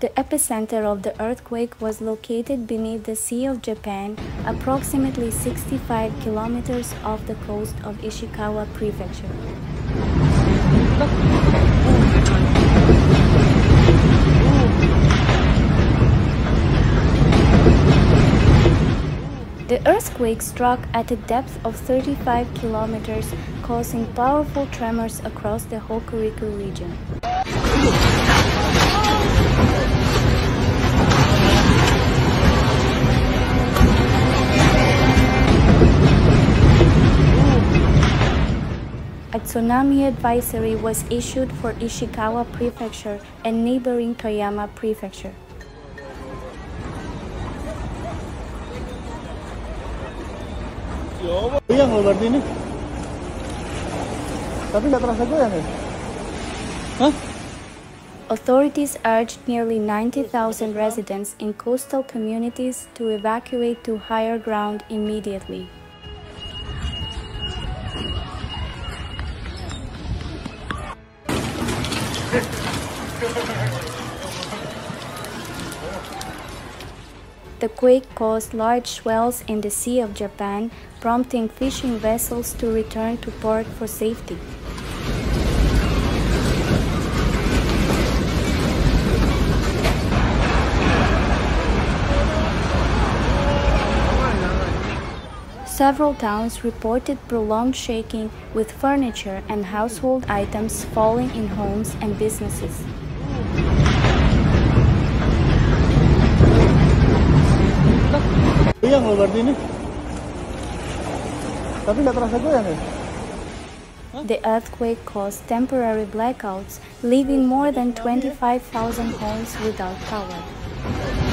The epicenter of the earthquake was located beneath the Sea of Japan, approximately 65 kilometers off the coast of Ishikawa Prefecture. The earthquake struck at a depth of 35 kilometers, causing powerful tremors across the Hokuriku region. Tsunami advisory was issued for Ishikawa Prefecture and neighboring Toyama Prefecture. Loh berarti. Tapi nggak terasa ya? Authorities urged nearly 90,000 residents in coastal communities to evacuate to higher ground immediately. The quake caused large swells in the Sea of Japan, prompting fishing vessels to return to port for safety. Several towns reported prolonged shaking, with furniture and household items falling in homes and businesses. Ya? The earthquake caused temporary blackouts, leaving more than 25,000 homes without power.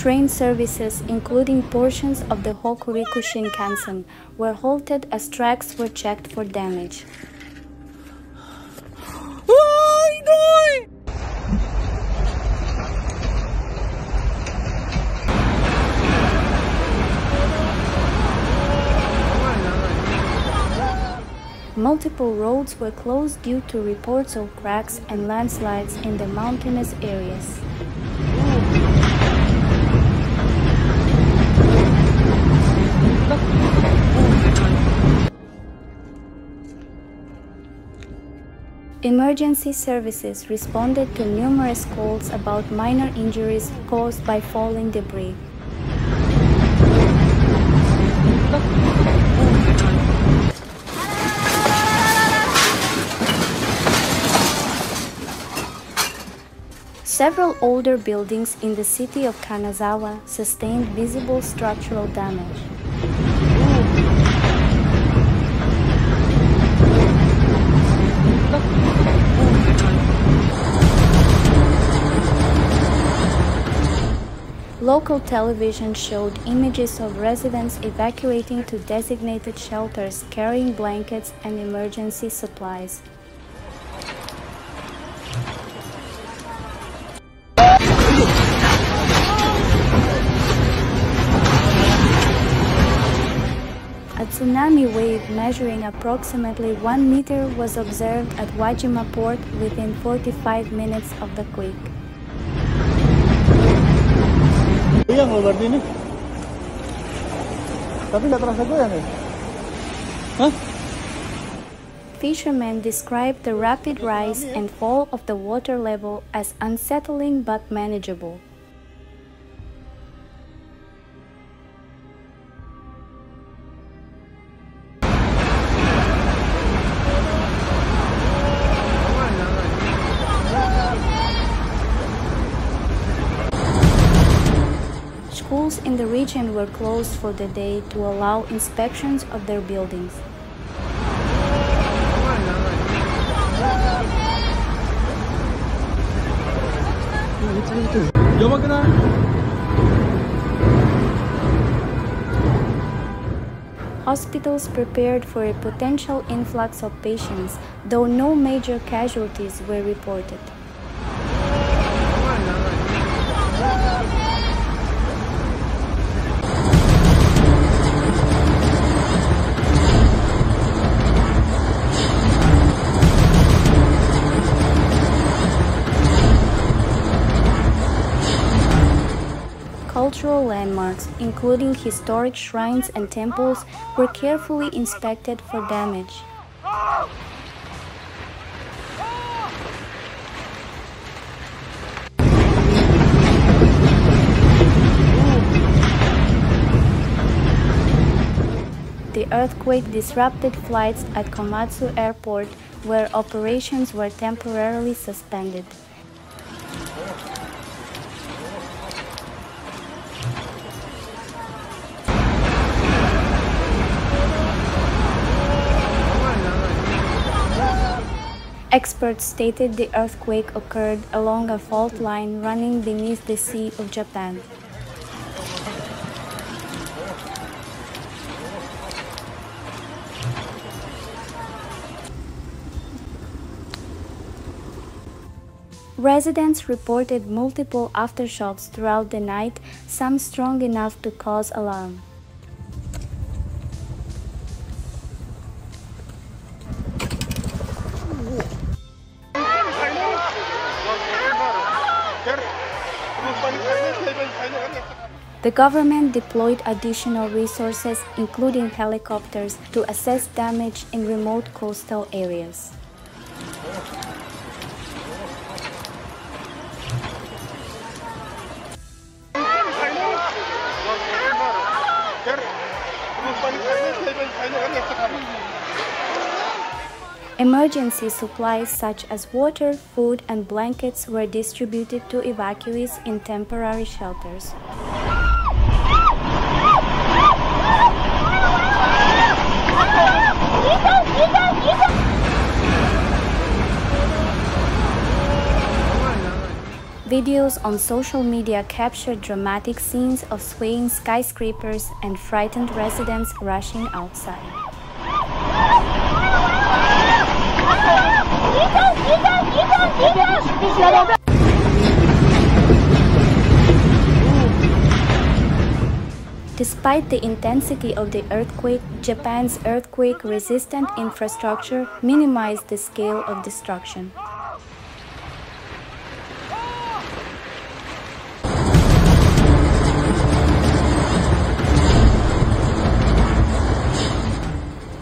Train services, including portions of the Hokuriku Shinkansen, were halted as tracks were checked for damage. Multiple roads were closed due to reports of cracks and landslides in the mountainous areas. Emergency services responded to numerous calls about minor injuries caused by falling debris. Several older buildings in the city of Kanazawa sustained visible structural damage. Local television showed images of residents evacuating to designated shelters carrying blankets and emergency supplies. A tsunami wave measuring approximately 1 meter was observed at Wajima port within 45 minutes of the quake. Goyang loh berarti ini. Tapi nggak terasa goyang ya? Hah? Fishermen described the rapid rise and fall of the water level as unsettling but manageable. Schools in the region were closed for the day to allow inspections of their buildings. Hospitals prepared for a potential influx of patients, though no major casualties were reported. Cultural landmarks, including historic shrines and temples, were carefully inspected for damage. The earthquake disrupted flights at Komatsu Airport, where operations were temporarily suspended. Experts stated the earthquake occurred along a fault line running beneath the Sea of Japan. Residents reported multiple aftershocks throughout the night, some strong enough to cause alarm. The government deployed additional resources, including helicopters, to assess damage in remote coastal areas. Emergency supplies such as water, food, and blankets were distributed to evacuees in temporary shelters. Videos on social media captured dramatic scenes of swaying skyscrapers and frightened residents rushing outside. Despite the intensity of the earthquake, Japan's earthquake-resistant infrastructure minimized the scale of destruction.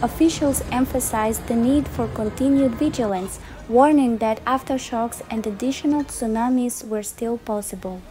Officials emphasized the need for continued vigilance, warning that aftershocks and additional tsunamis were still possible.